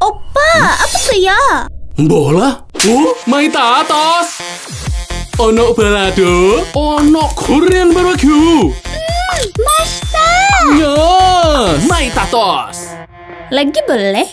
Opa, apa tuh ya? Bola? Oh, main tatos. Ono balado, ono Korean barbecue. Hmm, Masta! Ya, main tatos. Lagi boleh?